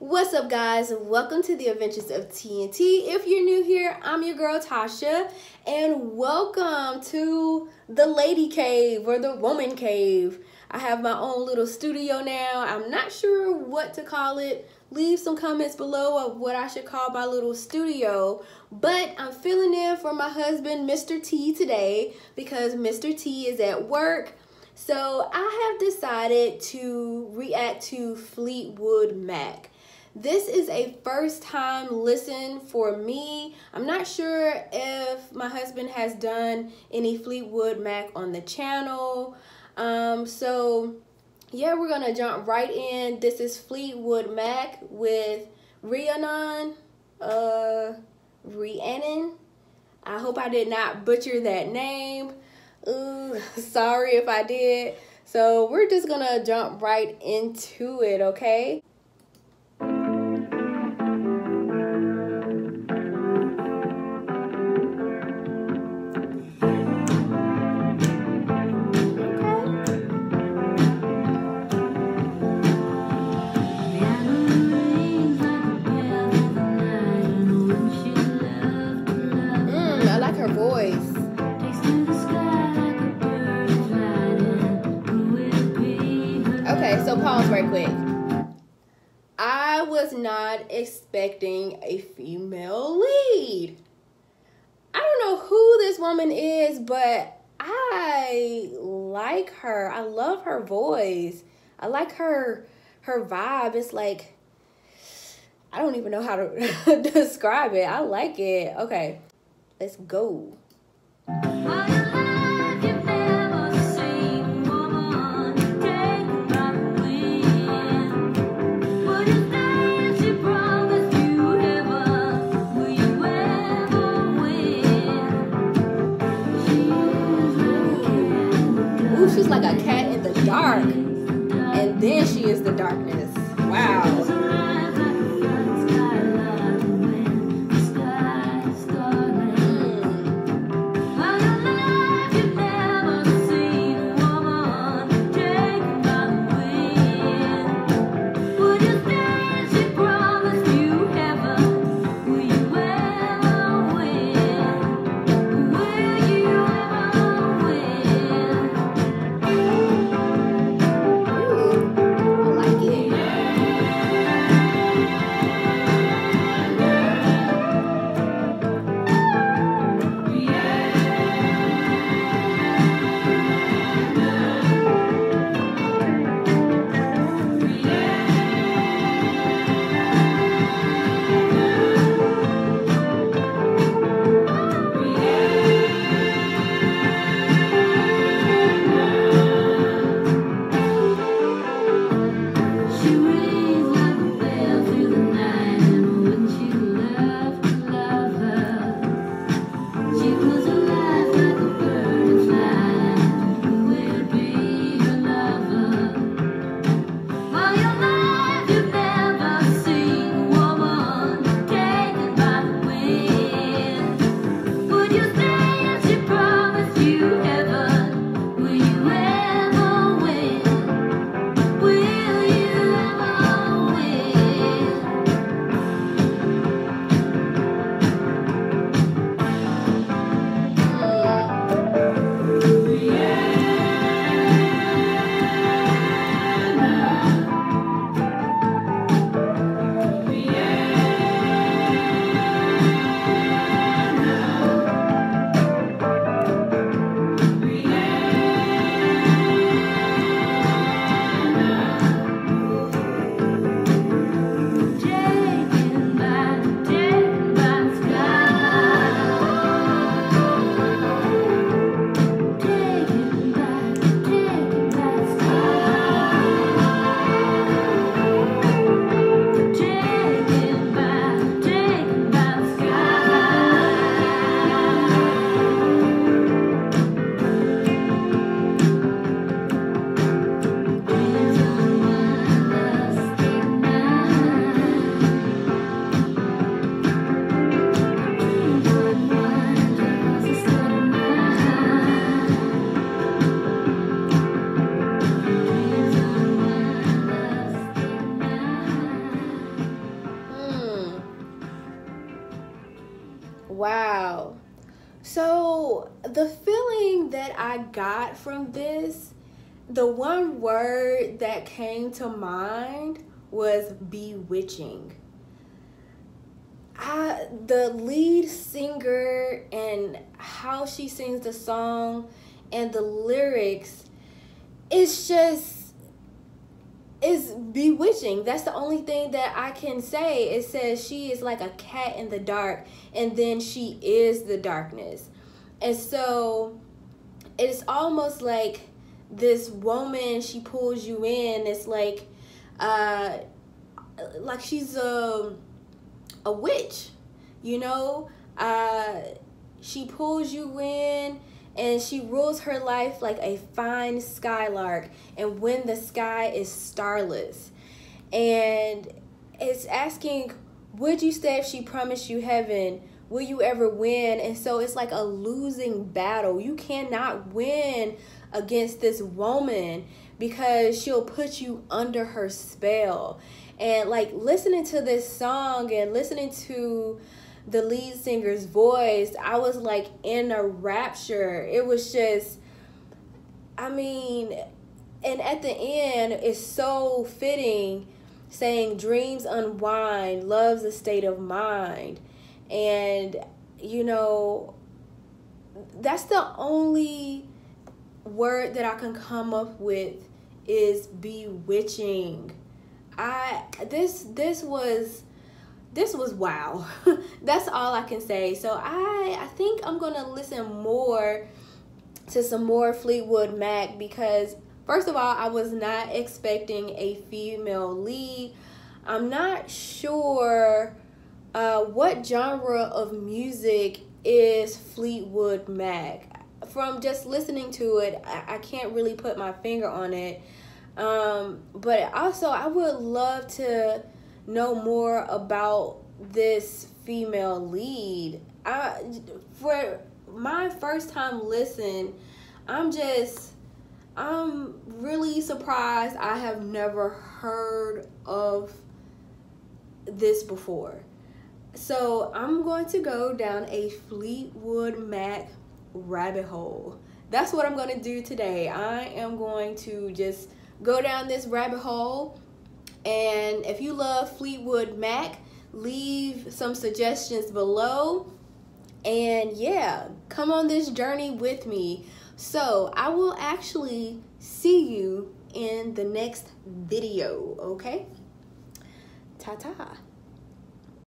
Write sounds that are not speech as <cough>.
What's up, guys? Welcome to the Adventures of TNT. If you're new here, I'm your girl Tasha, and welcome to the Lady Cave or the Woman Cave. I have my own little studio now. I'm not sure what to call it. Leave some comments below of what I should call my little studio. But I'm filling in for my husband, Mr. T, today because Mr. T is at work. So I have decided to react to Fleetwood Mac. This is a first time listen for me. I'm not sure if my husband has done any Fleetwood Mac on the channel. Um, so yeah, we're gonna jump right in. This is Fleetwood Mac with Rhiannon, uh, Rhiannon. I hope I did not butcher that name. Ooh, <laughs> sorry if I did. So we're just gonna jump right into it, okay? I was not expecting a female lead. I don't know who this woman is, but I like her. I love her voice. I like her her vibe. It's like I don't even know how to <laughs> describe it. I like it. Okay. Let's go. Ooh, Wow. So, the feeling that I got from this, the one word that came to mind was bewitching. I, the lead singer and how she sings the song and the lyrics, it's just is bewitching. That's the only thing that I can say. It says she is like a cat in the dark, and then she is the darkness. And so it's almost like this woman, she pulls you in. It's like, uh, like she's a, a witch, you know? Uh, she pulls you in and she rules her life like a fine skylark and when the sky is starless. And it's asking would you stay if she promised you heaven? Will you ever win? And so it's like a losing battle. You cannot win against this woman because she'll put you under her spell. And like listening to this song and listening to the lead singer's voice, I was like in a rapture. It was just, I mean, and at the end, it's so fitting saying dreams unwind, love's a state of mind. And, you know, that's the only word that I can come up with is bewitching. I this this was this was wow. <laughs> That's all I can say. So I I think I'm gonna listen more to some more Fleetwood Mac because first of all I was not expecting a female lead. I'm not sure uh, what genre of music is Fleetwood Mac. From just listening to it, I, I can't really put my finger on it. Um, but also, I would love to know more about this female lead. I for my first time listen, I'm just I'm really surprised I have never heard of this before. So I'm going to go down a Fleetwood Mac rabbit hole. That's what I'm going to do today. I am going to just go down this rabbit hole and if you love Fleetwood Mac, leave some suggestions below. And yeah, come on this journey with me. So I will actually see you in the next video, okay? Ta-ta.